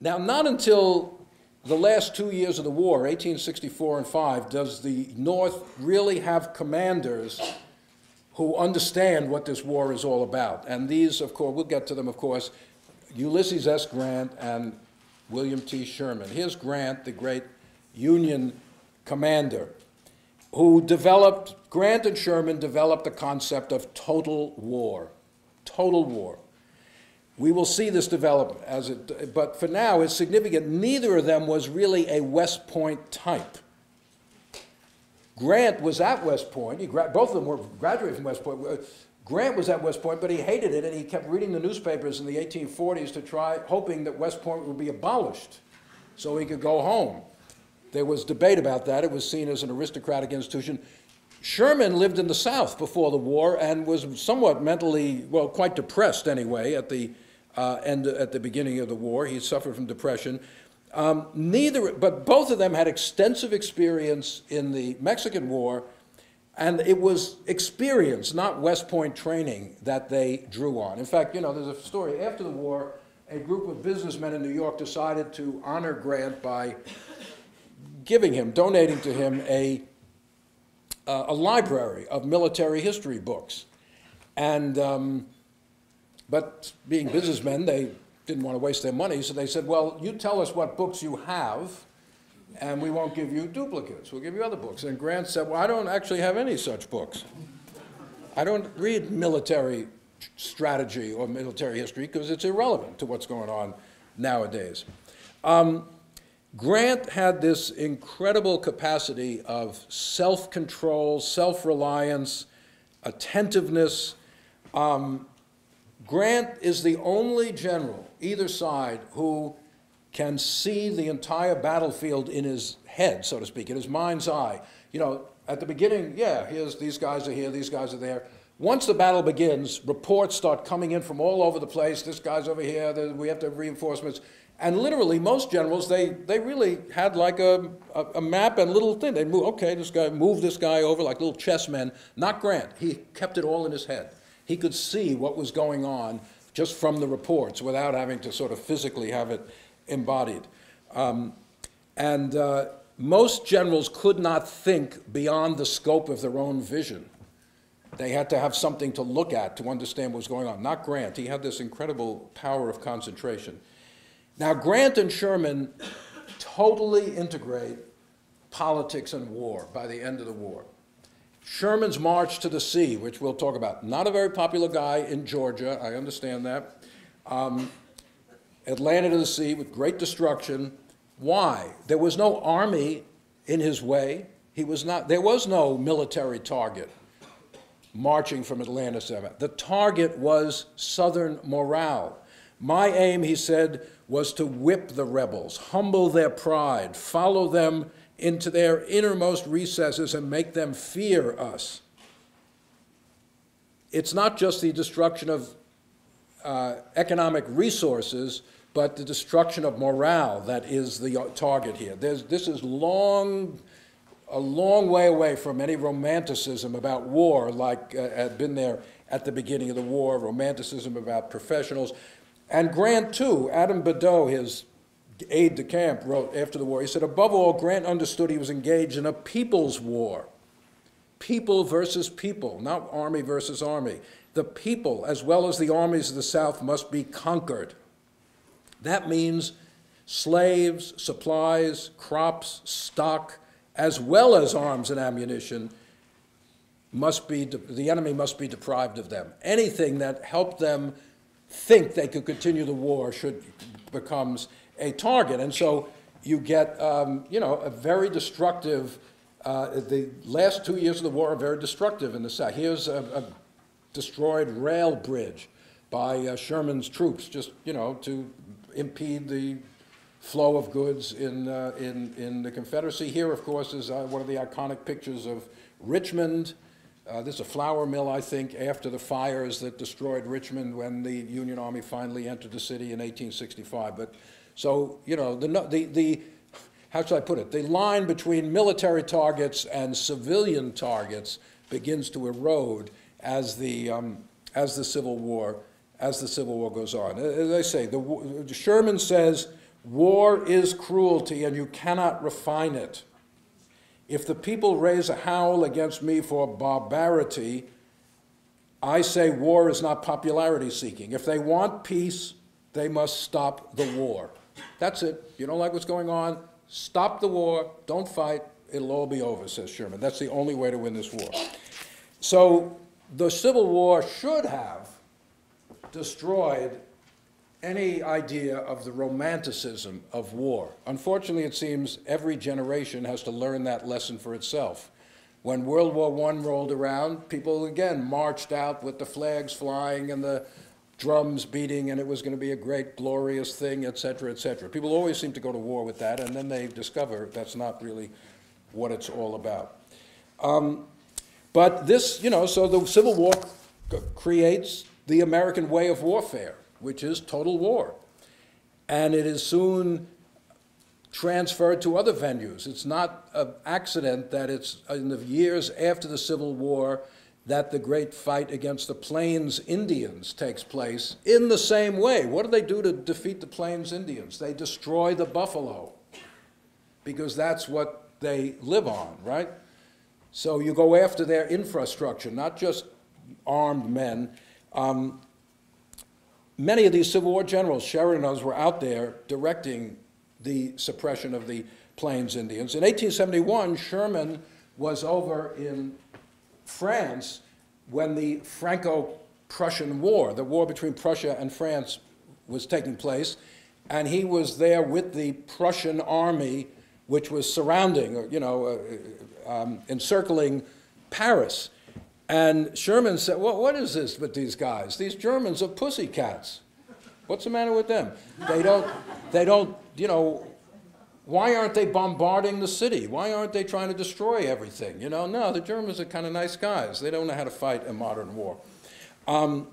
Now, not until the last two years of the war, 1864 and 5, does the North really have commanders who understand what this war is all about. And these, of course, we'll get to them, of course, Ulysses S. Grant and William T. Sherman. Here's Grant, the great Union commander, who developed, Grant and Sherman developed the concept of total war. Total war. We will see this develop as it, but for now it's significant. Neither of them was really a West Point type. Grant was at West Point. He both of them were graduated from West Point. Grant was at West Point, but he hated it, and he kept reading the newspapers in the 1840s to try, hoping that West Point would be abolished so he could go home. There was debate about that. It was seen as an aristocratic institution. Sherman lived in the South before the war and was somewhat mentally, well, quite depressed anyway at the uh, end, at the beginning of the war. He suffered from depression. Um, neither, but both of them had extensive experience in the Mexican War, and it was experience, not West Point training, that they drew on. In fact, you know, there's a story after the war. A group of businessmen in New York decided to honor Grant by giving him, donating to him a, uh, a library of military history books. And, um, but being businessmen, they didn't want to waste their money, so they said, well, you tell us what books you have, and we won't give you duplicates. We'll give you other books. And Grant said, well, I don't actually have any such books. I don't read military strategy or military history because it's irrelevant to what's going on nowadays. Um, Grant had this incredible capacity of self control, self reliance, attentiveness. Um, Grant is the only general, either side, who can see the entire battlefield in his head, so to speak, in his mind's eye. You know, at the beginning, yeah, here's these guys are here, these guys are there. Once the battle begins, reports start coming in from all over the place. This guy's over here. We have to have reinforcements. And literally, most generals, they, they really had like a, a, a map and little thing. They'd move, okay, this guy, move this guy over like little chessmen. Not Grant. He kept it all in his head. He could see what was going on just from the reports without having to sort of physically have it embodied. Um, and uh, most generals could not think beyond the scope of their own vision. They had to have something to look at to understand what was going on. Not Grant. He had this incredible power of concentration. Now, Grant and Sherman totally integrate politics and war by the end of the war. Sherman's march to the sea, which we'll talk about, not a very popular guy in Georgia, I understand that. Um, Atlanta to the sea with great destruction. Why? There was no army in his way. He was not, there was no military target marching from Atlanta to The target was Southern morale. My aim, he said, was to whip the rebels, humble their pride, follow them into their innermost recesses, and make them fear us. It's not just the destruction of uh, economic resources, but the destruction of morale that is the target here. There's, this is long, a long way away from any romanticism about war like uh, had been there at the beginning of the war, romanticism about professionals. And Grant, too, Adam Badeau, his aide de camp, wrote after the war, he said, above all, Grant understood he was engaged in a people's war. People versus people, not army versus army. The people, as well as the armies of the South, must be conquered. That means slaves, supplies, crops, stock, as well as arms and ammunition, must be, the enemy must be deprived of them. Anything that helped them think they could continue the war should becomes a target. And so you get, um, you know, a very destructive, uh, the last two years of the war are very destructive in the South. Here's a, a destroyed rail bridge by uh, Sherman's troops, just, you know, to impede the flow of goods in, uh, in, in the Confederacy. Here, of course, is uh, one of the iconic pictures of Richmond, uh, this is a flour mill, I think, after the fires that destroyed Richmond when the Union Army finally entered the city in 1865. But so, you know, the, the, the how should I put it? The line between military targets and civilian targets begins to erode as the, um, as the Civil War as the Civil War goes on. As I say, the, Sherman says War is cruelty, and you cannot refine it. If the people raise a howl against me for barbarity, I say war is not popularity seeking. If they want peace, they must stop the war. That's it. You don't like what's going on? Stop the war, don't fight, it'll all be over, says Sherman. That's the only way to win this war. So the Civil War should have destroyed any idea of the romanticism of war. Unfortunately, it seems every generation has to learn that lesson for itself. When World War I rolled around, people again marched out with the flags flying and the drums beating, and it was going to be a great, glorious thing, et cetera, et cetera. People always seem to go to war with that, and then they discover that's not really what it's all about. Um, but this, you know, so the Civil War creates the American way of warfare, which is total war. And it is soon transferred to other venues. It's not an accident that it's in the years after the Civil War that the great fight against the Plains Indians takes place in the same way. What do they do to defeat the Plains Indians? They destroy the buffalo because that's what they live on, right? So you go after their infrastructure, not just armed men. Um, many of these Civil War generals, Sheridan and others, were out there directing the suppression of the Plains Indians. In 1871, Sherman was over in France when the Franco-Prussian War, the war between Prussia and France, was taking place, and he was there with the Prussian army, which was surrounding, you know, uh, um, encircling Paris. And Sherman said, well, what is this with these guys? These Germans are pussycats. What's the matter with them? They don't, they don't, you know, why aren't they bombarding the city? Why aren't they trying to destroy everything? You know, no, the Germans are kind of nice guys. They don't know how to fight a modern war. Um,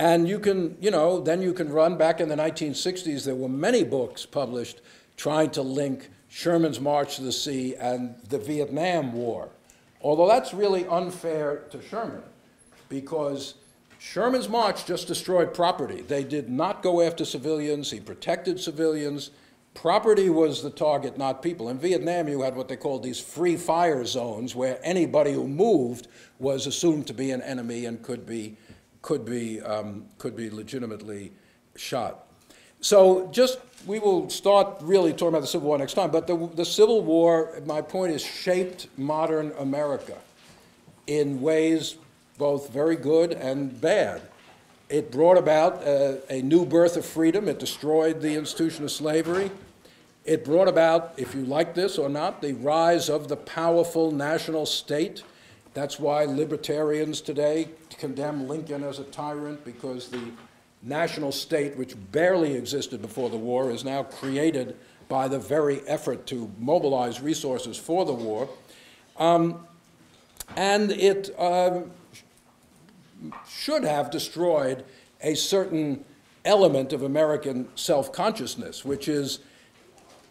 and you can, you know, then you can run back in the 1960s. There were many books published trying to link Sherman's March to the Sea and the Vietnam War. Although that's really unfair to Sherman because Sherman's March just destroyed property. They did not go after civilians. He protected civilians. Property was the target, not people. In Vietnam, you had what they called these free fire zones where anybody who moved was assumed to be an enemy and could be, could be, um, could be legitimately shot. So just, we will start really talking about the Civil War next time, but the, the Civil War, my point is, shaped modern America in ways both very good and bad. It brought about uh, a new birth of freedom. It destroyed the institution of slavery. It brought about, if you like this or not, the rise of the powerful national state. That's why libertarians today condemn Lincoln as a tyrant because the national state, which barely existed before the war, is now created by the very effort to mobilize resources for the war. Um, and it uh, should have destroyed a certain element of American self-consciousness, which is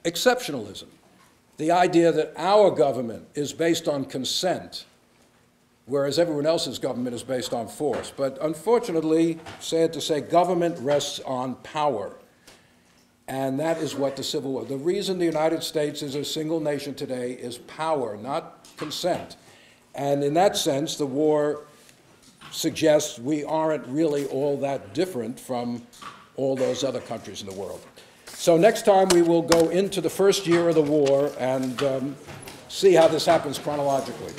exceptionalism. The idea that our government is based on consent, whereas everyone else's government is based on force. But unfortunately, sad to say, government rests on power. And that is what the Civil War, the reason the United States is a single nation today is power, not consent. And in that sense, the war suggests we aren't really all that different from all those other countries in the world. So next time we will go into the first year of the war and um, see how this happens chronologically.